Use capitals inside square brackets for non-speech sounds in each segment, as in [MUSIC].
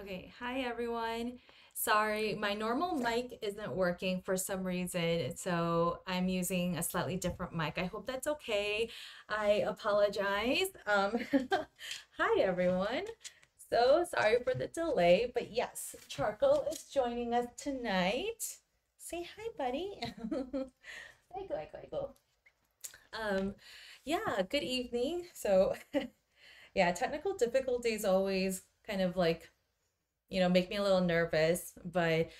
Okay, hi everyone. Sorry, my normal mic isn't working for some reason, so I'm using a slightly different mic. I hope that's okay. I apologize. Um, [LAUGHS] hi everyone. So sorry for the delay, but yes, Charcoal is joining us tonight. Say hi, buddy. [LAUGHS] Hi, go, go, go. Um, yeah, good evening. So, [LAUGHS] yeah, technical difficulties always kind of like you know, make me a little nervous, but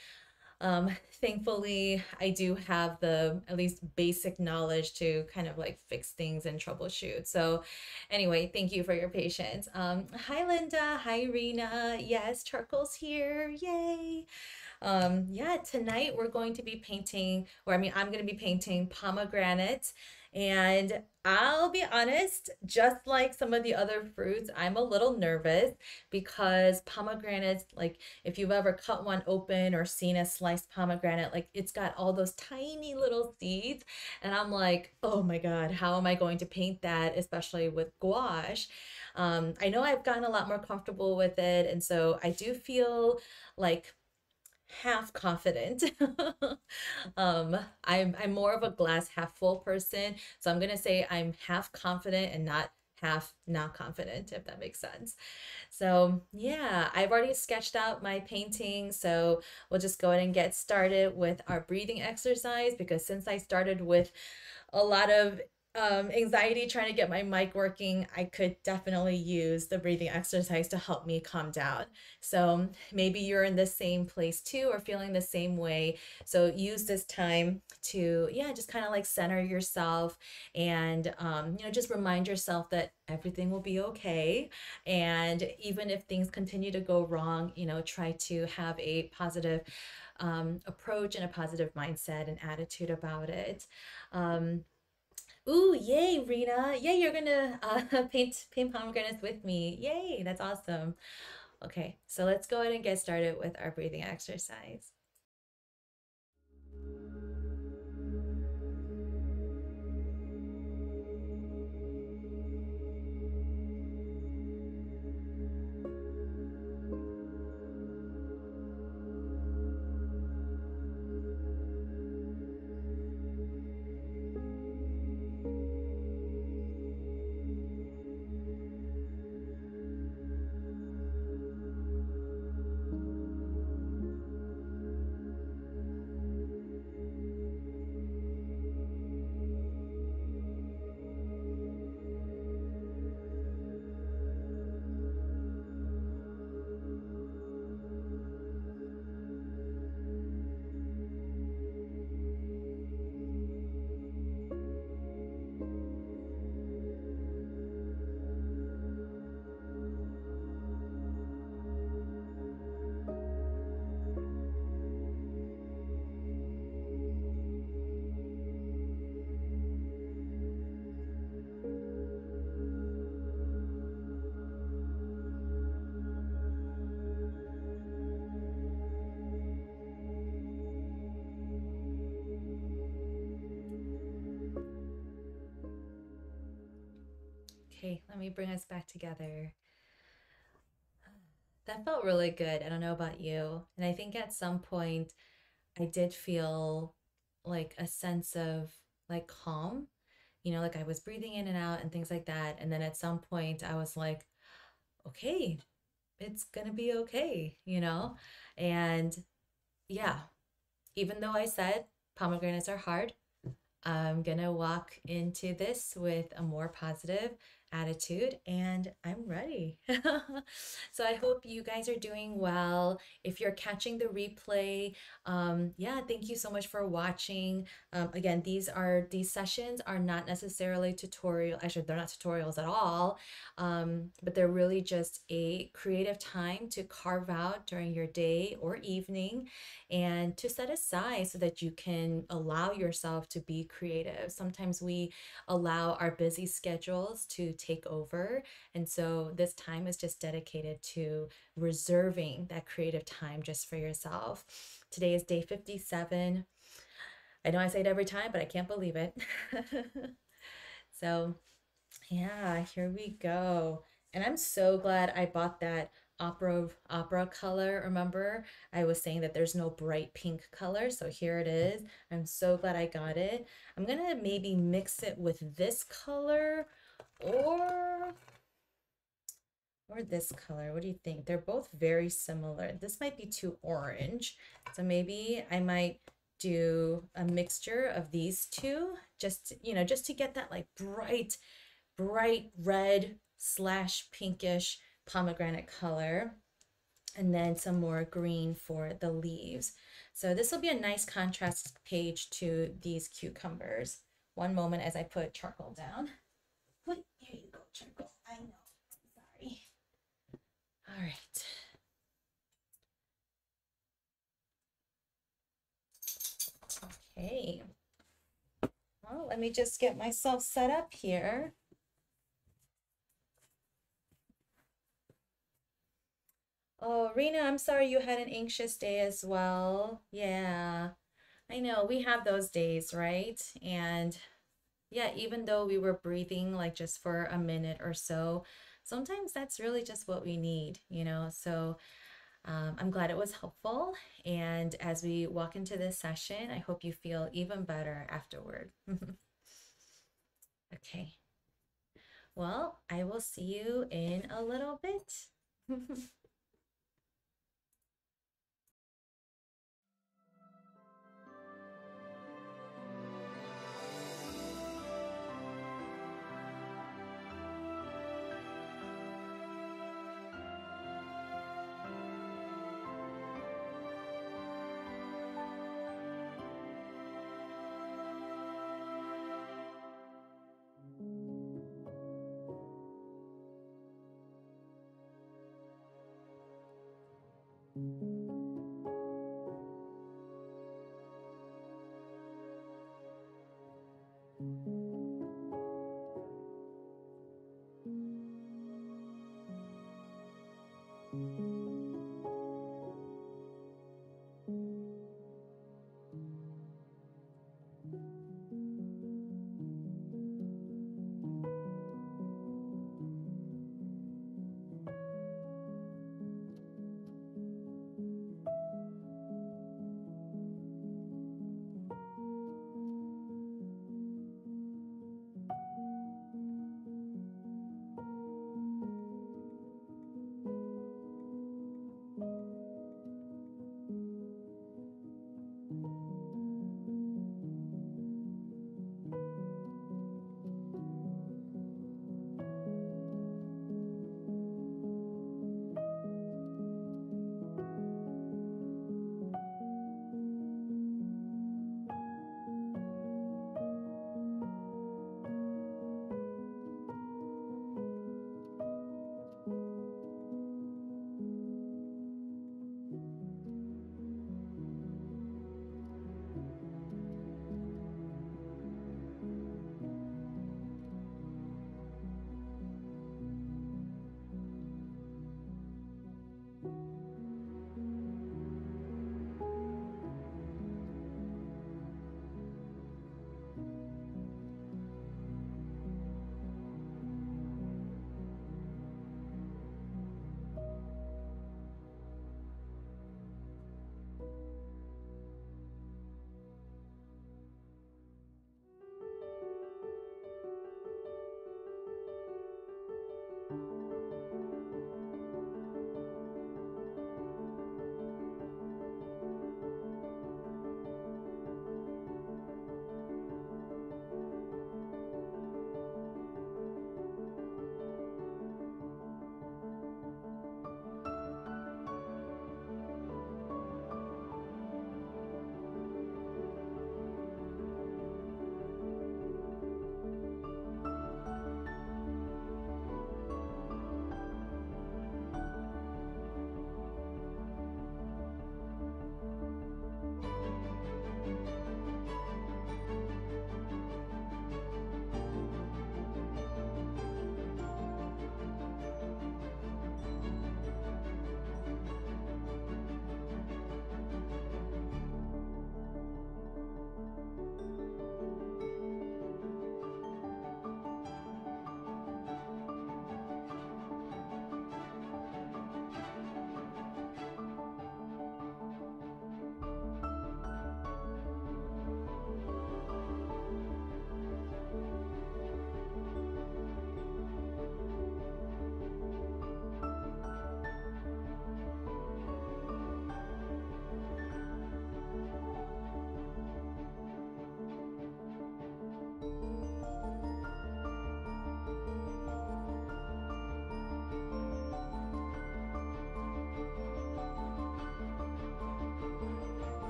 um, thankfully, I do have the at least basic knowledge to kind of like fix things and troubleshoot. So, anyway, thank you for your patience. Um, hi, Linda. Hi, Rena. Yes, Charcoal's here. Yay. Um, yeah, tonight we're going to be painting, or I mean, I'm going to be painting pomegranate and I'll be honest, just like some of the other fruits, I'm a little nervous because pomegranates, like if you've ever cut one open or seen a sliced pomegranate, like it's got all those tiny little seeds. And I'm like, oh my God, how am I going to paint that, especially with gouache? Um, I know I've gotten a lot more comfortable with it. And so I do feel like half confident. [LAUGHS] um, I'm I'm more of a glass half full person, so I'm gonna say I'm half confident and not half not confident, if that makes sense. So yeah, I've already sketched out my painting, so we'll just go ahead and get started with our breathing exercise because since I started with a lot of um, anxiety trying to get my mic working, I could definitely use the breathing exercise to help me calm down. So maybe you're in the same place too or feeling the same way. So use this time to, yeah, just kind of like center yourself and, um, you know, just remind yourself that everything will be okay. And even if things continue to go wrong, you know, try to have a positive um, approach and a positive mindset and attitude about it. Um, Ooh, yay, Rena. Yay, you're gonna uh, [LAUGHS] paint paint pomegranates with me. Yay, that's awesome. Okay, so let's go ahead and get started with our breathing exercise. Let me bring us back together. That felt really good. I don't know about you. And I think at some point I did feel like a sense of like calm, you know, like I was breathing in and out and things like that. And then at some point I was like, okay, it's gonna be okay, you know? And yeah, even though I said pomegranates are hard, I'm gonna walk into this with a more positive attitude and I'm ready. [LAUGHS] so I hope you guys are doing well. If you're catching the replay, um, yeah, thank you so much for watching. Um, again, these are these sessions are not necessarily tutorial. Actually, they're not tutorials at all, um, but they're really just a creative time to carve out during your day or evening and to set aside so that you can allow yourself to be creative. Sometimes we allow our busy schedules to take over. And so this time is just dedicated to reserving that creative time just for yourself. Today is day 57. I know I say it every time, but I can't believe it. [LAUGHS] so, yeah, here we go. And I'm so glad I bought that opera opera color. Remember, I was saying that there's no bright pink color, so here it is. I'm so glad I got it. I'm gonna maybe mix it with this color or or this color. What do you think? They're both very similar. This might be too orange. So maybe I might do a mixture of these two just, you know, just to get that like bright, bright red slash pinkish pomegranate color. And then some more green for the leaves. So this will be a nice contrast page to these cucumbers. One moment as I put charcoal down. Wait, here you go, charcoal. I know. Sorry. All right. Okay. Well, let me just get myself set up here. Oh, Rena, I'm sorry you had an anxious day as well. Yeah, I know we have those days, right? And yeah, even though we were breathing like just for a minute or so, sometimes that's really just what we need, you know? So um, I'm glad it was helpful. And as we walk into this session, I hope you feel even better afterward. [LAUGHS] okay. Well, I will see you in a little bit. [LAUGHS]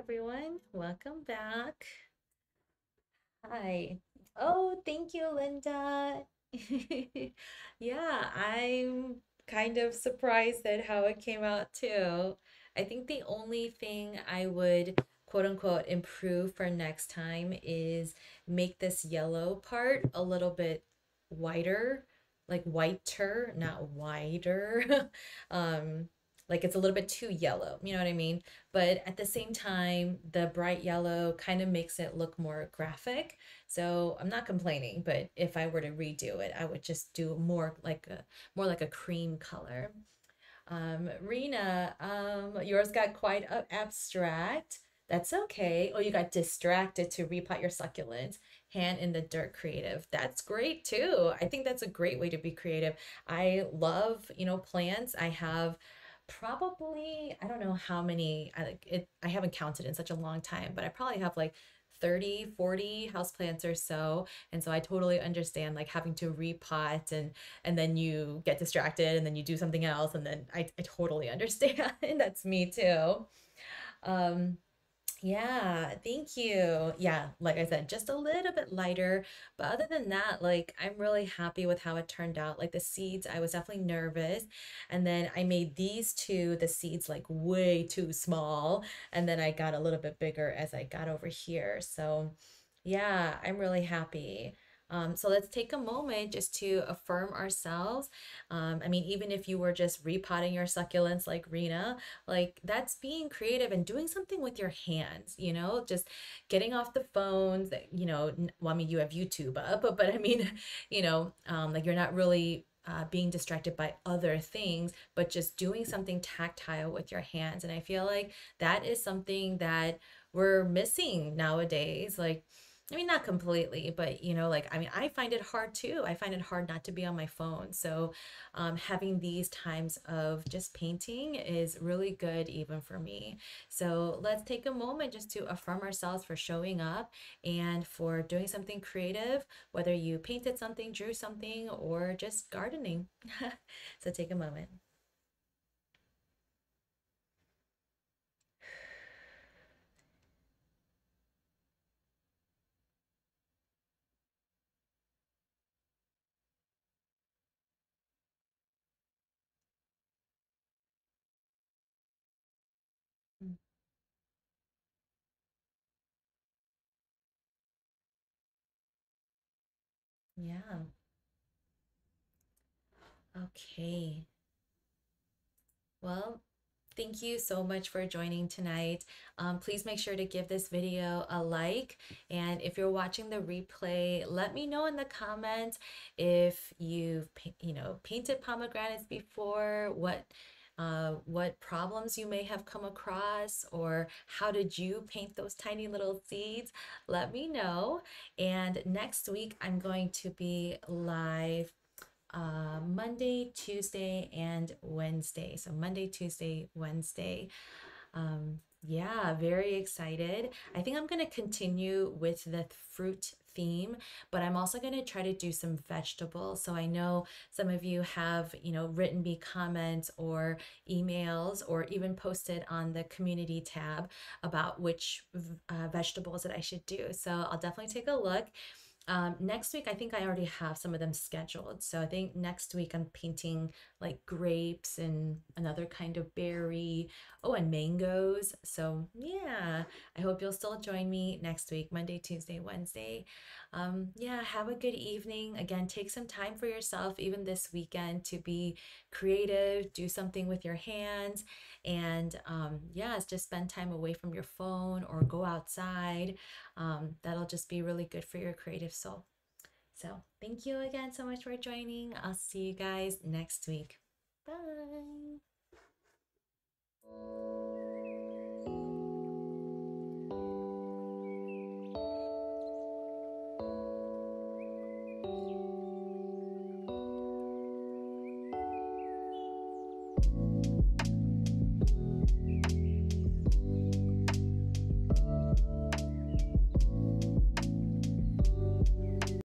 Everyone. Welcome back. Hi. Oh, thank you, Linda. [LAUGHS] Yeah, I'm kind of surprised at how it came out too. I think the only thing I would quote unquote improve for next time is make this yellow part a little bit whiter, like whiter, not wider. [LAUGHS] Um, like it's a little bit too yellow, you know what I mean? But at the same time, the bright yellow kind of makes it look more graphic. So I'm not complaining, but if I were to redo it, I would just do more like a more like a cream color. Um, Rena, um, yours got quite abstract. That's okay. Oh, you got distracted to repot your succulents. Hand in the dirt creative. That's great too. I think that's a great way to be creative. I love, you know, plants. I have probably, I don't know how many, I like it, I haven't counted in such a long time, but I probably have like 30, 40 houseplants or so. And so I totally understand like having to repot and and then you get distracted and then you do something else and then I, I totally [LAUGHS] understand. And that's me too. Um yeah, thank you. Yeah, like I said, just a little bit lighter. But other than that, like I'm really happy with how it turned out. Like the seeds, I was definitely nervous. And then I made these two, the seeds like way too small. And then I got a little bit bigger as I got over here. So yeah, I'm really happy. Um, so let's take a moment just to affirm ourselves. Um, I mean, even if you were just repotting your succulents like Rena, like that's being creative and doing something with your hands, you know, just getting off the phones, you know, well, I mean, you have YouTube up, but, [LAUGHS] but I mean, [LAUGHS] you know, um, like you're not really uh, being distracted by other things, but just doing something tactile with your hands. And I feel like that is something that we're missing nowadays. Like, I mean, not completely, but you know, like, I mean, I find it hard too. I find it hard not to be on my phone. So, um, having these times of just painting is really good, even for me. So, let's take a moment just to affirm ourselves for showing up and for doing something creative, whether you painted something, drew something, or just gardening. [LAUGHS] so, take a moment. Yeah. Okay. Well, thank you so much for joining tonight. Um, please make sure to give this video a like. And if you're watching the replay, let me know in the comments if you've, you know, painted pomegranates before, what uh, what problems you may have come across, or how did you paint those tiny little seeds? Let me know. And next week, I'm going to be live uh, Monday, Tuesday, and Wednesday. So Monday, Tuesday, Wednesday. Um, yeah, very excited. I think I'm going to continue with the fruit theme, but I'm also going to try to do some vegetables. So I know some of you have, you know, written me comments or emails or even posted on the community tab about which uh, vegetables that I should do. So I'll definitely take a look. Um, next week, I think I already have some of them scheduled. So I think next week I'm painting like grapes and another kind of berry. Oh, and mangoes. So yeah, I hope you'll still join me next week, Monday, Tuesday, Wednesday. Um, yeah, have a good evening. Again, take some time for yourself, even this weekend, to be creative, do something with your hands, and um, yeah, just spend time away from your phone or go outside. Um, that'll just be really good for your creative soul. So, thank you again so much for joining. I'll see you guys next week. Bye.